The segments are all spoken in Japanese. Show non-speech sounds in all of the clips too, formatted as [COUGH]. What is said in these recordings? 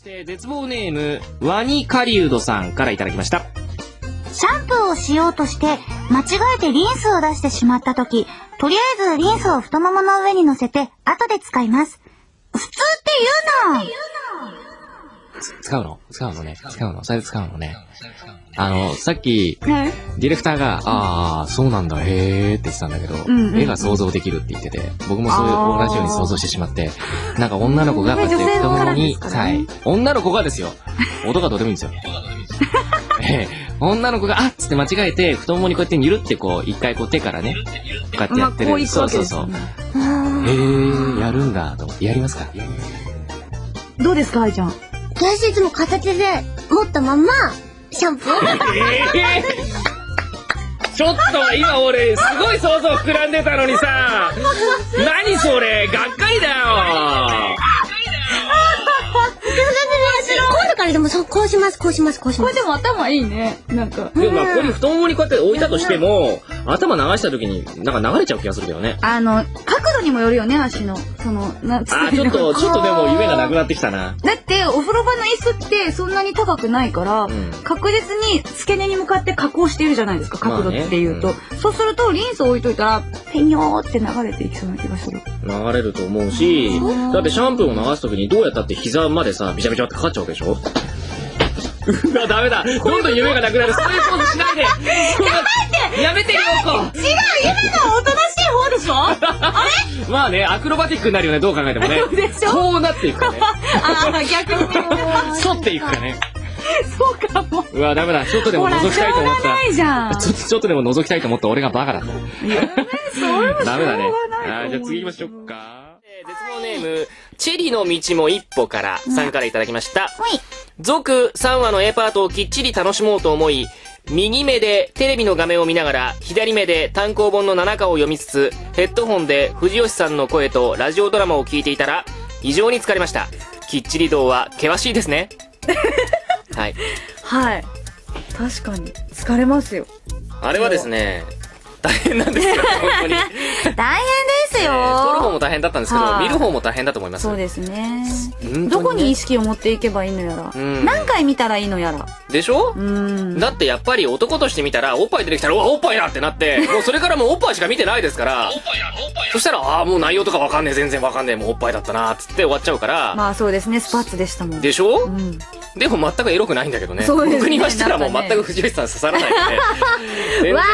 して絶望ネームワニカリウドさんからいただきましたシャンプーをしようとして、間違えてリンスを出してしまった時、とりあえずリンスを太ももの上に乗せて、後で使います。普通って言うな使うの？使うのね使うのそれで使うのねあのさっきはい。ディレクターが、ああ、そうなんだ、へーって言ってたんだけど、んうん絵が想像できるって言ってて、僕もそういう同じように想像してしまって、なんか女の子がこうやって太ももに、はい。女の子がですよ。音がどうでもいいんですよ。ええ女の子が、あっつって間違えて、太ももにこうやってニュルってこう、一回こう手からね、こうやってやってる。まあこうそうそうそう。へー、やるんだ、と。やりますか？どうですか、愛ちゃん？私いつも片手で持ったまんま、シャンプーを。え [LAUGHS] ちょっと今俺すごい想像膨らんでたのにさ何それ？がっかりだよ今度からでもそう、こうします、こうします、こうします。でも頭いいね。なんか。でもまあここに太ももにこうやって置いたとしても頭流した時になんか流れちゃう気がするけどねあの、角度にもよるよね、足の。その、なんつあーちょっとちょっとでも夢がなくなってきたな。だって、お風呂場の椅子ってそんなに高くないから、ん。確実に付け根に向かって加工しているじゃないですか、角度っていうと。まそうすると、リンスを置いといたら、ペニョーって流れていきそうな気がする。流れると思うしだってシャンプーを流す時にどうやったって膝までさビチャビチャってかかっちゃうわけでしょ？うわダメだ。どんどん夢がなくなる。そういうポーズしないで。やめて。やめてよ子。違う今のおとなしでしょ？まあね、アクロバティックになるよね、どう考えてもね。でしょ？こうなっていくかね。ああ、逆に。反っていくかね。そうかも。うわ、ダメだ。ちょっとでも覗きたいと思っうがないじゃん。た。ちょっと、ちょっとでも覗きたいと思った俺がバカだった。ダメだね。あーじゃあ次行きましょうか。えー絶望ネーム、チェリの道も一歩から、さんからいただきました。続3話の A パートをきっちり楽しもうと思い、右目でテレビの画面を見ながら、左目で単行本の7課を読みつつ、ヘッドホンで藤吉さんの声とラジオドラマを聞いていたら、非常に疲れました。きっちり道は険しいですね。[LAUGHS] はい。はい。確かに。疲れますよ。あれはですね、大変なんですよ、[LAUGHS] 本当に。大変ですよ。撮る方も大変だったんですけど、はい見る方も大変だと思います。そうですね。ねどこに意識を持っていけばいいのやら。ん何回見たらいいのやら。でしょ？うん。だってやっぱり男として見たら、おっぱい出てきたら、うわ、おっぱいだってなって、[LAUGHS] もうそれからもうおっぱいしか見てないですから、そしたら、ああ、もう内容とかわかんねえ、全然わかんねえ、もうおっぱいだったな、つって終わっちゃうから、まあそうですね、スパッツでしたもん。でしょ、うん。でも全くエロくないんだけどね。そうですね僕に言わしたらもう全く藤吉さん刺さらないので、[LAUGHS] 全然エロわく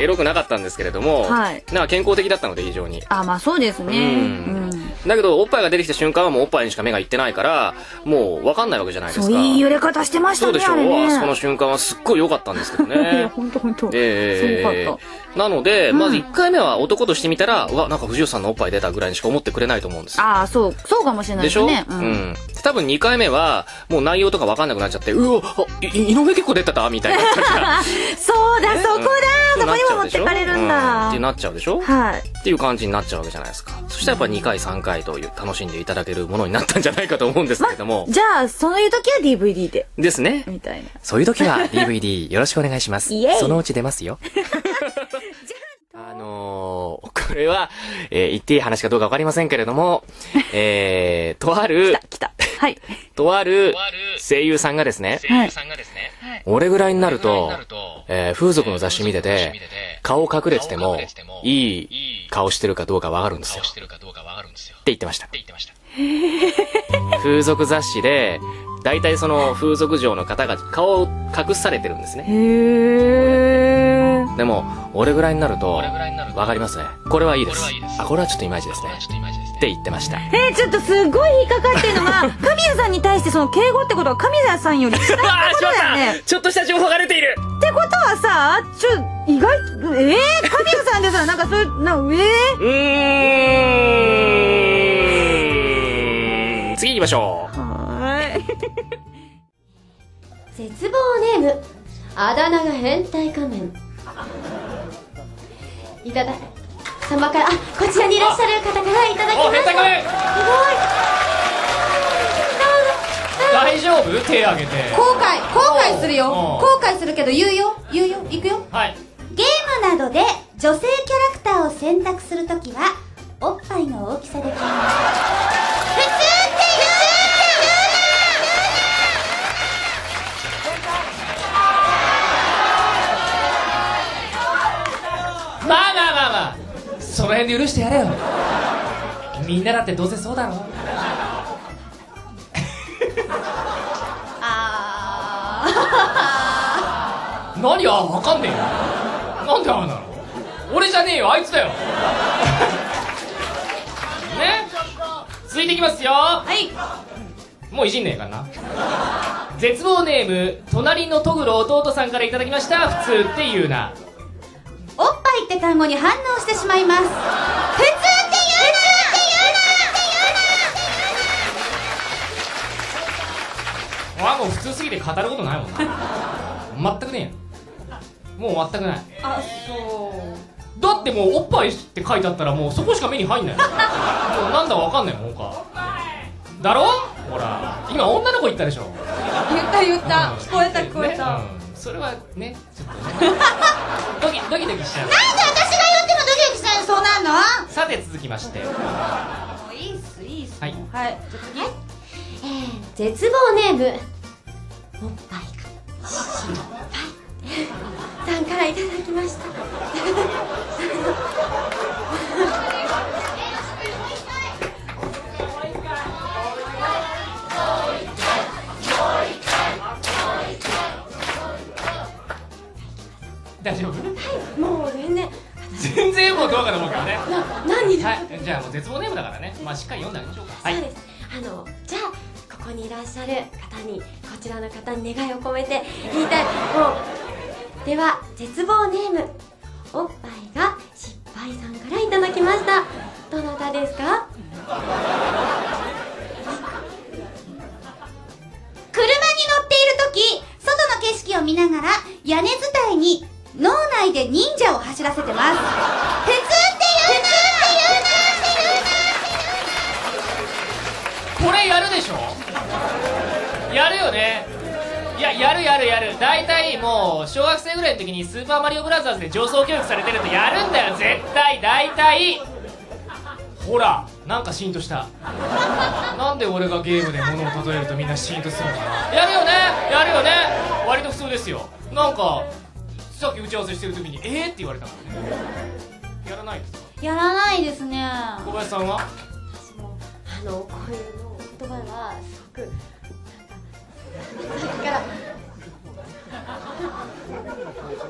ーエロくなかったんですけれども、はいなんか健康的だったので非常に。あ、まあそうですね。ううんん。だけど、おっぱいが出てきた瞬間はもうおっぱいにしか目がいってないから、もうわかんないわけじゃないですか。そう、いい揺れ方してましたね、そうでしょう、ね。あそこの瞬間はすっごい良かったんですけどいや、ね。ほんとほんと。えすごかっー、なので、まず1回目は男としてみたら、うわ、なんか藤吉さんのおっぱい出たぐらいにしか思ってくれないと思うんですよ。ああ、そう、そうかもしれないでしょですね。ううん。ん。多分2回目は、もう内容とかわかんなくなっちゃって、うわ、あい井上結構出てた？みたいにな。[LAUGHS] そうだ、そこだそこにも持ってかれるんうんだって。なっちゃうでしょ？はい。っていう感じになっちゃうわけじゃないですか。そしたらやっぱ2回3回という楽しんでいただけるものになったんじゃないかと思うんですけれども。じゃあ、そういう時は DVD で。ですね。みたいな。そういう時は [LAUGHS] DVD よろしくお願いします。そのうち出ますよ。[LAUGHS] あのー、これは、えー言っていい話かどうかわかりませんけれども、えー、とある、来た。はい。とある声優さんがですね、はい。俺ぐらいになると、えー風俗の雑誌見てて、顔隠れてても、いい顔してるかどうかわかるんですよ。って言ってました。[LAUGHS] 風俗雑誌で、大体その風俗嬢の方が顔を隠されてるんですね。へー。でも、俺ぐらいになると、わかりますね。これはいいです。あ、これはちょっとイマイチですね。って言ってました。えー、ちょっとすごい引っかかってるのが、[LAUGHS] 神谷さんに対してその敬語ってことは神谷さんより下ってあー、ことしまっだよね。たちょっとした情報が出ているってことはさ、ちょ、意外、えー、神谷さんでさ、なんかそういう、な、えー、うーん。次行きましょう。はーい。絶望ネームあだ名が変態仮面いただ様からあこちらにいらっしゃる方からいただきまお、した。大丈夫？手挙げて。後悔後悔するよ。後悔するけど言うよ。言うよ。行くよ。はい。ゲームなどで女性キャラクターを選択するときはおっぱいの大きさで決めますの辺で許してやれよ。みんなだってどうせそうだろ。あ何あわかんねえよ。なんでああなの。俺じゃねえよ。あいつだよ。ね。続いていきますよ。ーはい。もういじんねえかな。絶望ネーム隣のトグロ弟さんからいただきました。普通っていうなおっぱいって単語に反応してしまいます。普通って言うあもう普通すぎて語ることな。いもんな。全くねえよもう全くな。いあそうだってもうおっぱいって書いてあったらもうそこしか目に入んな。いもうな。んだかわかんな。いもん他だろほら今女の子言ったでしょ言った言った、うん聞こえた聞こえた、ねうんそれはねちょっとね。ドキドキドキしちゃう。なんで私が言ってもドキドキしないのそうなんの？さて続きまして。もういいっすいいっすはい。はい。じゃあ次。はいえー、絶望ネーム。おっぱいが心配さんからいただきました大丈夫？もう全然。全然もうどうかと思うからね。な何だ、はいじゃあもう絶望ネームだからね。まあしっかり読んであげましょうか。はい。そうですあのじゃあここにいらっしゃる方にこちらの方に願いを込めて言いたい。もうでは絶望ネームおっぱいが失敗さんからいただきました。どなたですか？学生ぐらいの時にスーパーマリオブラザーズで上層教育されてるとやるんだよ絶対。大体。ほらなんかシーンとした。なんで俺がゲームで物を例えるとみんなシーンとするのかな。やるよね。やるよね。割と普通ですよ。なんかさっき打ち合わせしてる時に「えー?」って言われたからね。やらないですか？やらないですね。小林さんは？私もあのこういうの言葉はすごくなんかさっきから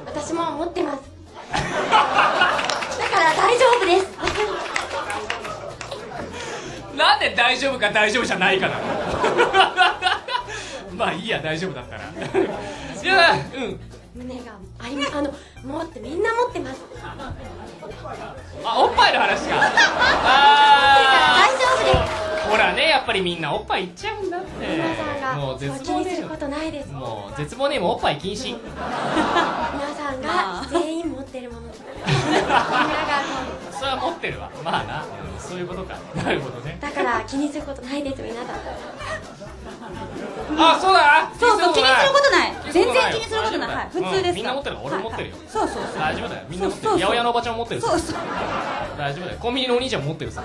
私も持ってます。だから大丈夫です。なんで大丈夫か大丈夫じゃないかな。の [LAUGHS] まあいいや大丈夫だったら。いやうん。胸がありあの持ってみんな持ってます。あおっぱいの話か。[LAUGHS] あ大丈夫。ですーほらねやっぱりみんなおっぱいいっちゃうんだって。皆さんもうがそう絶望ネー気にすることないです。ムもう絶望ネームおっぱい禁止。[LAUGHS] 皆さんが全員持ってるものみ [LAUGHS] んながそれは持ってるわ。まあな、うんそういうことか。なるほどね。だから気にすることないです皆さん。あそうだ。そうそう気にすることない。全然気にすることないはい。普うん。通ですみんな持ってるから俺も持ってるよ。そうそうそう。大丈夫だよ。みんな持ってる。八百屋のおばちゃんも持ってるそうそう。大丈夫だよ。コンビニのお兄ちゃんも持ってるさ。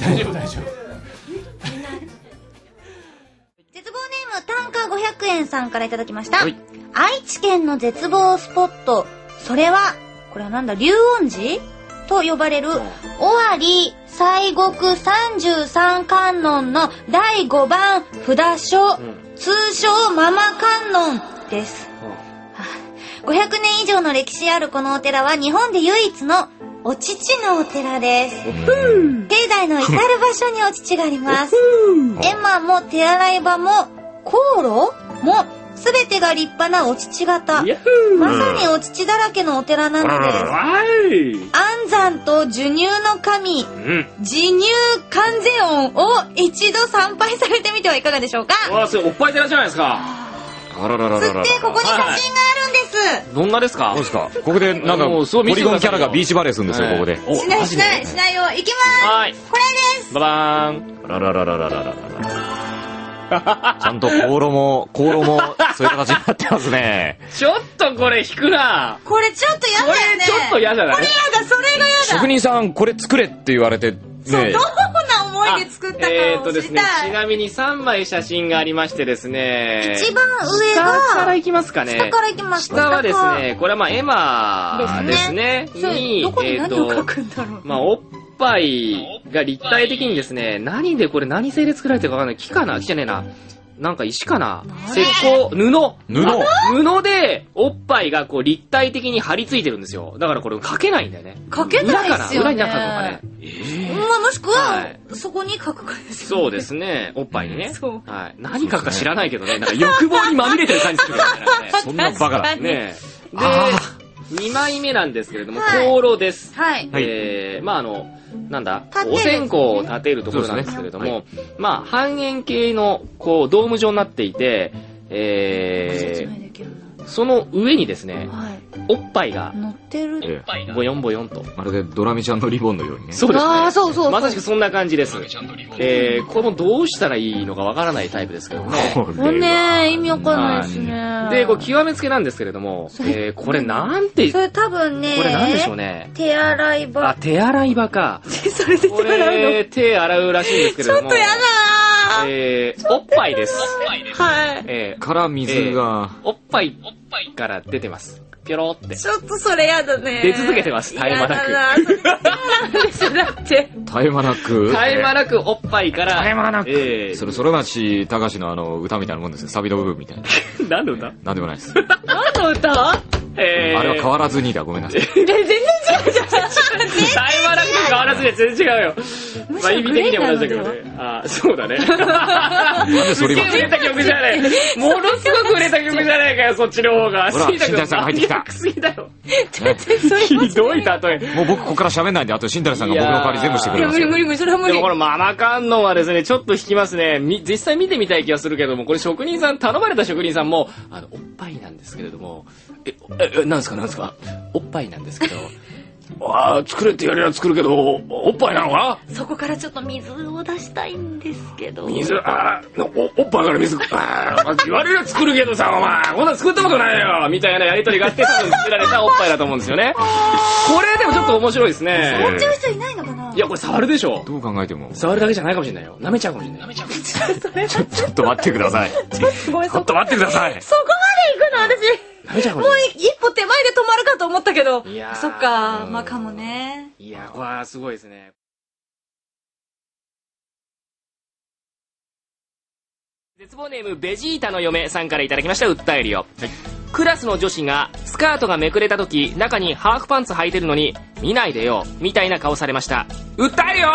大丈夫大丈夫絶望ネーム単価500円さんからいただきましたはい。愛知県の絶望スポット。それは、これはなんだ、龍恩寺？と呼ばれる、尾張西国三十三観音の第5番札所、通称ママ観音です。はあ500年以上の歴史あるこのお寺は日本で唯一のお乳のお寺です。境内の至る場所にお乳があります。エンマも手洗い場も航路もすべてが立派なお乳型。まさにお乳だらけのお寺なのです。安産と授乳の神、授乳完全音を一度参拝されてみてはいかがでしょうか？わあ、それおっぱい寺じゃないですか。あらららららら。つって、ここに写真があるんです。どんなですか？そうですか？ここで、なんか、ポもうそう見せリてくださいよゴンキャラがビーチバレーするんですよ、はいここで。おしないしないしないよ。いきまはーい。す。これです。ババーン。あらららららららら。ちゃんと香炉も、香炉も、そういう形になってますね。ちょっとこれ引くなこれちょっと嫌こだよね。れちょっと嫌じゃないこれ嫌だ、それが嫌だ。職人さん、これ作れって言われて、ねそう、どんな思い人で作ったえーっとですね。ちなみに3枚写真がありましてですね。一番上下からが、いきますかね。下からいきます。下はですね、これはまあエマですね。そうに、どこに何を書と、くんだろう？まあおっぱいが立体的にですね、何でこれ何製で作られてるかわかんない。木かな？木じゃねえな。なんか石かな？石膏、布？布あ布で、おっぱいがこう立体的に張り付いてるんですよ。だからこれ書けないんだよね。書けないっすよね。裏かな裏になんか書くのかね。まあもしくは、はいそこに書くかですよね。そうですね。おっぱいにね。そうはい。何書くか知らないけどね。[LAUGHS] なんか欲望にまみれてる感じするからね。そんなバカだ。ねで、2枚目なんですけれども、はい。香炉です。はい。はい。えー、まああの、なんだお線香を立てるところなんですけれども、まあ半円形の、こう、ドーム状になっていて、説え明できる。ー、その上にですねな。、はい。おっぱいが、乗ってる。ええボヨンボヨンと。まるでドラミちゃんのリボンのようにね。そうですね。ああ、そうそうそう。まさしくそんな感じです。えー、これもどうしたらいいのかわからないタイプですけども [LAUGHS] ね。ここれね、意味わかんないですね。で、こう、極めつけなんですけれども、えー、これなんて、こそれ多分ね、れなんでしょうね。手洗い場あ、。手洗い場か。[LAUGHS] それでこれ、手洗うらしいんですけれども。ちょっとやだえー、おっぱいです。ーはい。えー、から水が、おっぱい、から出てます。ぴょろって。ちょっとそれやだね。出続けてます絶え間なくやだって。絶え間なく。絶え間なくおっぱいから、絶え間なくえー、それ、それなし、高橋のあの、歌みたいなもんですよ。サビの部分みたいな。[LAUGHS] 何の歌？なんでもないです。何の歌？えー、あれは変わらずにだ。ごめんなさい。全然違うじゃん。[LAUGHS] 絶え間なくて変わらずで全然違うよ。まあ意味的には同じだけどね。あー、そうだね。なんでそすっれ今げえ売れた曲じゃない。[LAUGHS] ものすごく売れた曲じゃないかよ、そっちの方が。ほら新谷さんが入ってきたすぎだよ。それひどい例え。もう僕ここから喋んないんで、あと新谷さんが僕の代わり全部してくいや、れますよ無理無理無理、それは無理でも。このママ観音はですね、ちょっと引きますね。み実際見てみたい気がするけども、これ職人さん、頼まれた職人さんも、あの、おっぱいなんですけれども、え、え、えなんですかなんですか？おっぱいなんですけど、ああ、作れって言われれば作るけど、おっぱいなのか？そこからちょっと水を出したいんですけど。水、あーお、おっぱいから水、あー言われりゃ作るけどさ、お前、こんなん作ったことないよみたいなやりとりがあって、多分作られたおっぱいだと思うんですよね。[LAUGHS] これでもちょっと面白いですね。触っちゃう人いないのかな？いや、これ触るでしょ。どう考えても。触るだけじゃないかもしれないよ。舐めちゃうかもしれない。舐めちゃうかもしれない。ちょっと待ってください、ちょっと待ってください。そこまで行くの私。舐めちゃももうしれない。一歩手前で止まるかと思ったけど。いやーそっか、まあかもね。いや、これはすごいですね。絶望ネームベジータの嫁さんからいただきました訴えるよ、クラスの女子がスカートがめくれた時中にハーフパンツ履いてるのに見ないでよみたいな顔されました訴えるよ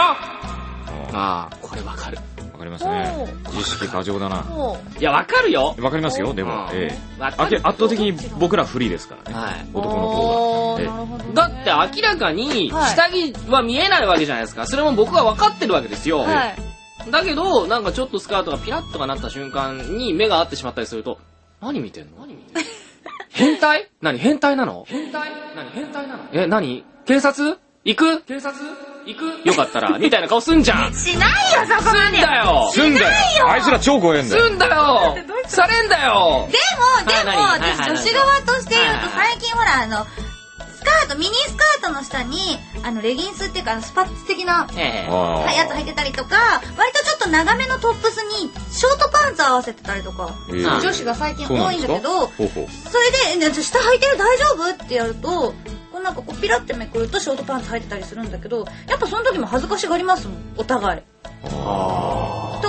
ああ。これわかる。わかりますね。自意識過剰だな。もいやわかるよ。わかりますよ、でも。うんええ。圧倒的に僕ら不利ですからね。はい。男の方が。え。だって明らかにはい。下着は見えないわけじゃないですか。それも僕は分かってるわけですよ、はい。だけど、なんかちょっとスカートがピラッとかなった瞬間に目が合ってしまったりすると、何見てんの何見てんの？[LAUGHS] 変態？何変態なの？変態？何変態なの？え、何？警察？行く？警察？行く？よかったら、みたいな顔すんじゃん。すしないよ、そこまで。んだよ。すんだよ。あいつら超怖えんだよ。すんだよ。されんだよ。でも、でも、はい何？私女子側として言うと、最近ほら、あの、スカート、ミニスカートの下に、あの、レギンスっていうか、スパッツ的な、ええ。あやつ履いてたりとか、割とちょっと長めのトップスに、ショートパンツ合わせてたりとか、女子が最近多いんだけど。それで、ね、下履いてる大丈夫？ってやると、こうなんかこうピラってめくるとショートパンツ履いてたりするんだけど、やっぱその時も恥ずかしがりますもん、お互い。と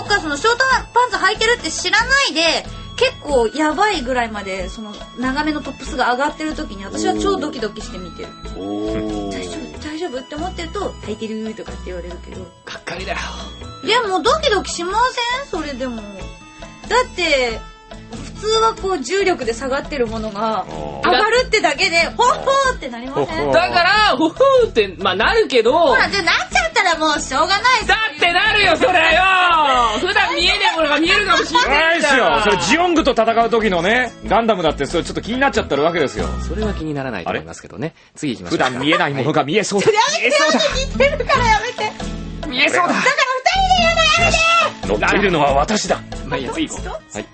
か、そのショートパンツ履いてるって知らないで、結構やばいぐらいまで、その長めのトップスが上がってる時に私は超ドキドキして見てる。お大丈夫大丈夫って思ってると、履いてるとかって言われるけど。がっかりだよ。でもドキドキしません？それでも。だって、普通はこう重力で下がってるものが上がるってだけで、ほっほーってなりません？だから、ほほーって、まあなるけど、ほら、じゃあなっちゃったらもうしょうがないだってなるよ、それよ [LAUGHS] 普段見えねえものが見えるかもしれなないいですよそれジオングと戦う時のね、ガンダムだってそれちょっと気になっちゃってるわけですよ。それは気にならないと思いますけどね。次行きましょう。普段見えないものが見えそうだ。見 [LAUGHS] えそうだ。言ってるからやめて。見えそうだ乗っているのは私だ。まあいいや、次行こう。はい。